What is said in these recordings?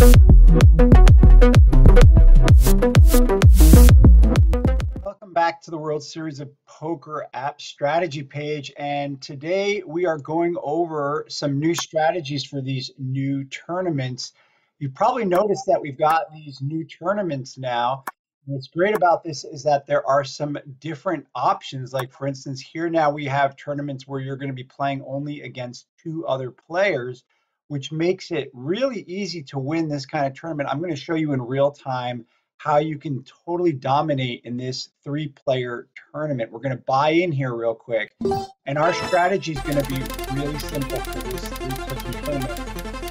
Welcome back to the World Series of Poker app strategy page. And today we are going over some new strategies for these new tournaments. You probably noticed that we've got these new tournaments now. What's great about this is that there are some different options. Like, for instance, here now we have tournaments where you're going to be playing only against two other players, which makes it really easy to win this kind of tournament. I'm going to show you in real time how you can totally dominate in this three player tournament. We're going to buy in here real quick. And our strategy is going to be really simple for this three person tournament.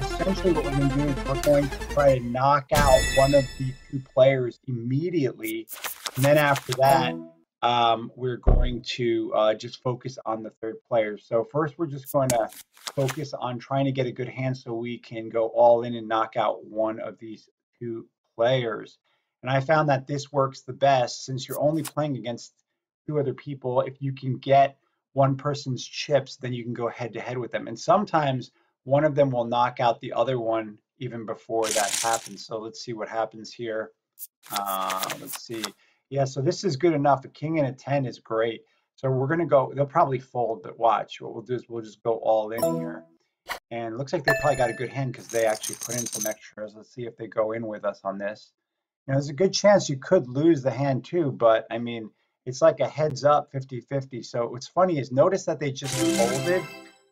Essentially, what we're going to do is we're going to try to knock out one of the two players immediately. And then after that, um, we're going to uh, just focus on the third player. So first, we're just going to focus on trying to get a good hand so we can go all in and knock out one of these two players. And I found that this works the best since you're only playing against two other people. If you can get one person's chips, then you can go head to head with them. And sometimes one of them will knock out the other one even before that happens. So let's see what happens here. Uh, let's see. Yeah, so this is good enough. A king and a 10 is great. So we're going to go, they'll probably fold, but watch. What we'll do is we'll just go all in here. And looks like they probably got a good hand because they actually put in some extras. Let's see if they go in with us on this. Know, there's a good chance you could lose the hand too, but I mean, it's like a heads up 50-50. So what's funny is notice that they just folded.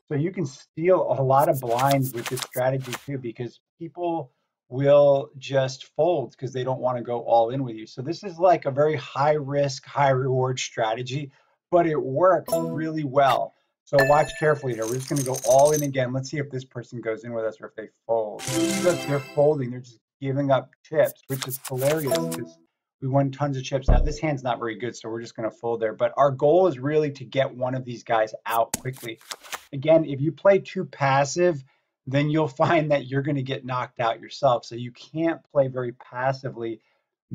So you can steal a lot of blinds with this strategy too, because people will just fold because they don't want to go all in with you. So this is like a very high risk, high reward strategy, but it works really well. So watch carefully here. We're just going to go all in again. Let's see if this person goes in with us or if they fold. Look, they're folding. They're just giving up chips, which is hilarious because we won tons of chips. Now this hand's not very good, so we're just going to fold there. But our goal is really to get one of these guys out quickly. Again, if you play too passive, then you'll find that you're going to get knocked out yourself. So you can't play very passively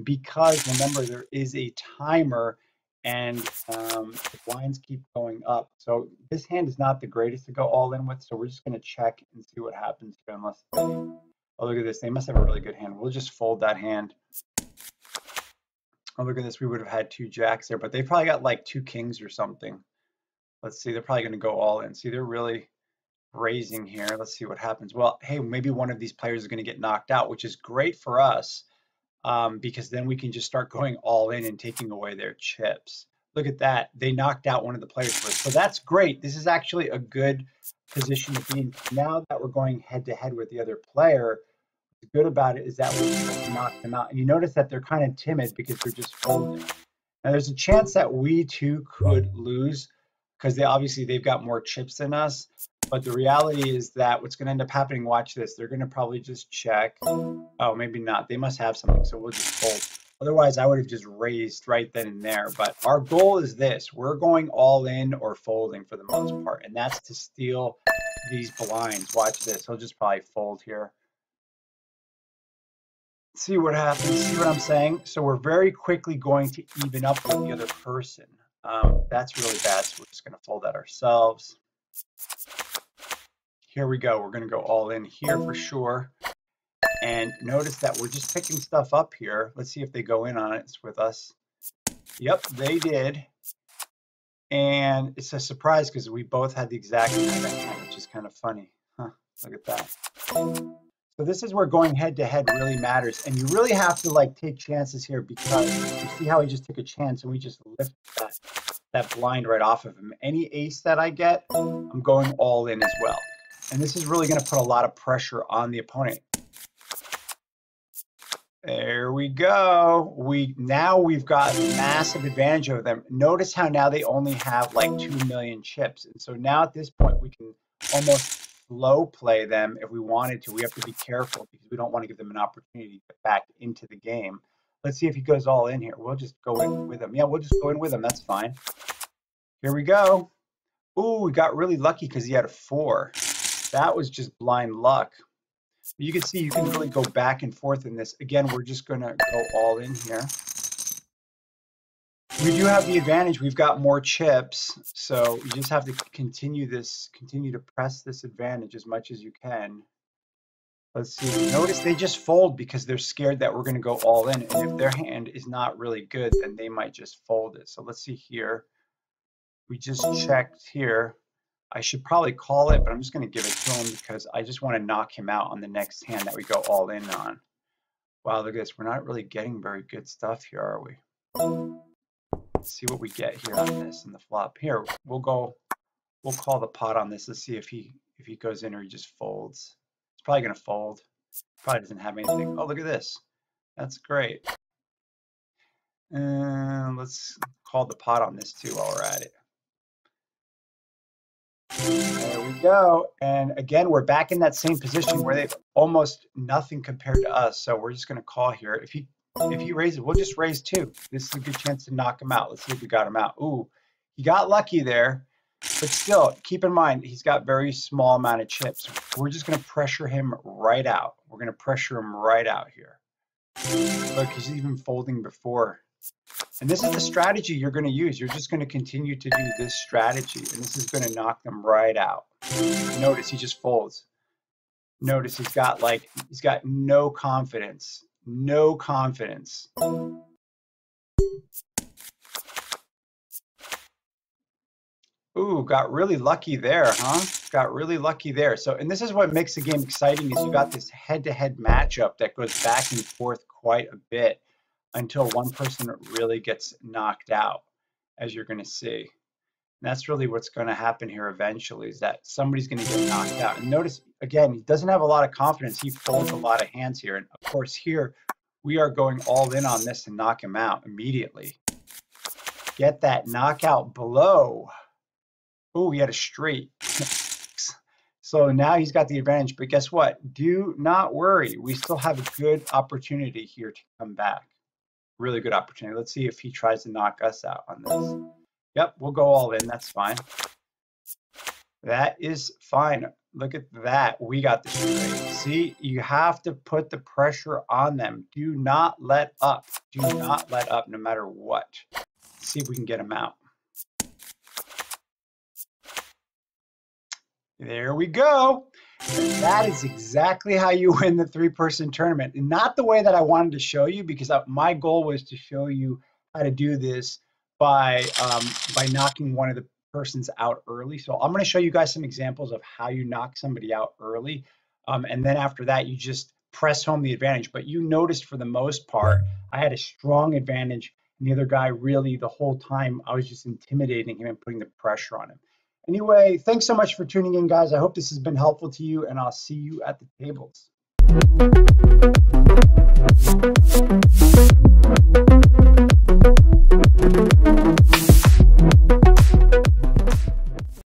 because remember there is a timer and um, the blinds keep going up. So this hand is not the greatest to go all in with. So we're just going to check and see what happens here unless Oh, look at this. They must have a really good hand. We'll just fold that hand. Oh, look at this. We would have had two jacks there, but they probably got like two kings or something. Let's see. They're probably going to go all in. See, they're really raising here. Let's see what happens. Well, hey, maybe one of these players is going to get knocked out, which is great for us um, because then we can just start going all in and taking away their chips. Look at that. They knocked out one of the players. So that's great. This is actually a good position to be in. Now that we're going head to head with the other player, what's good about it is that we knock them out. And you notice that they're kind of timid because they're just folding. Now there's a chance that we too could lose because they obviously they've got more chips than us. But the reality is that what's going to end up happening, watch this, they're going to probably just check. Oh, maybe not. They must have something, so we'll just fold. Otherwise, I would have just raised right then and there. But our goal is this. We're going all in or folding for the most part, and that's to steal these blinds. Watch this. He'll just probably fold here. See what happens. See what I'm saying? So we're very quickly going to even up with the other person. Um, that's really bad, so we're just going to fold that ourselves. Here we go. We're going to go all in here for oh. sure. And notice that we're just picking stuff up here. Let's see if they go in on it with us. Yep, they did. And it's a surprise because we both had the exact same hand, which is kind of funny. Huh, look at that. So this is where going head to head really matters. And you really have to like take chances here because you see how he just took a chance and we just lift that, that blind right off of him. Any ace that I get, I'm going all in as well. And this is really going to put a lot of pressure on the opponent. There we go. We now we've got massive advantage over them. Notice how now they only have like two million chips, and so now at this point we can almost slow play them if we wanted to. We have to be careful because we don't want to give them an opportunity to get back into the game. Let's see if he goes all in here. We'll just go in with him. Yeah, we'll just go in with him. That's fine. Here we go. Ooh, we got really lucky because he had a four. That was just blind luck. You can see you can really go oh. back and forth in this. Again, we're just going to go all in here. We do have the advantage. We've got more chips, so you just have to continue this, continue to press this advantage as much as you can. Let's see. Notice they just fold because they're scared that we're going to go all in. And if their hand is not really good, then they might just fold it. So let's see here. We just checked here. I should probably call it, but I'm just going to give it to him because I just want to knock him out on the next hand that we go all in on. Wow, look at this. We're not really getting very good stuff here, are we? Let's see what we get here on this in the flop. Here, we'll go, we'll call the pot on this. Let's see if he if he goes in or he just folds It's probably going to fold. Probably doesn't have anything. Oh, look at this. That's great. And let's call the pot on this too while we're at it. There we go. And again, we're back in that same position where they've almost nothing compared to us. So we're just going to call here. If he if he raises, we'll just raise two. This is a good chance to knock him out. Let's see if we got him out. Ooh, he got lucky there. But still, keep in mind, he's got very small amount of chips. We're just going to pressure him right out. We're going to pressure him right out here. Look, he's even folding before. And this is the strategy you're going to use. You're just going to continue to do this strategy, and this is going to knock them right out. Notice he just folds. Notice he's got like, he's got no confidence. No confidence. Ooh, got really lucky there, huh? Got really lucky there. So, and this is what makes the game exciting is you got this head-to-head matchup that goes back and forth quite a bit until one person really gets knocked out, as you're going to see. And that's really what's going to happen here eventually is that somebody's going to get knocked out. And notice, again, he doesn't have a lot of confidence. He folds a lot of hands here. And of course, here, we are going all in on this to knock him out immediately. Get that knockout below. Oh, he had a straight. so now he's got the advantage. But guess what? Do not worry. We still have a good opportunity here to come back. Really good opportunity. Let's see if he tries to knock us out on this. Yep, we'll go all in. That's fine. That is fine. Look at that. We got the. See, you have to put the pressure on them. Do not let up. Do not let up no matter what. Let's see if we can get him out. There we go. That is exactly how you win the three person tournament. And not the way that I wanted to show you because my goal was to show you how to do this by um, by knocking one of the persons out early. So I'm going to show you guys some examples of how you knock somebody out early. Um, and then after that, you just press home the advantage. But you noticed for the most part, I had a strong advantage. And the other guy really the whole time, I was just intimidating him and putting the pressure on him. Anyway, thanks so much for tuning in, guys. I hope this has been helpful to you, and I'll see you at the tables.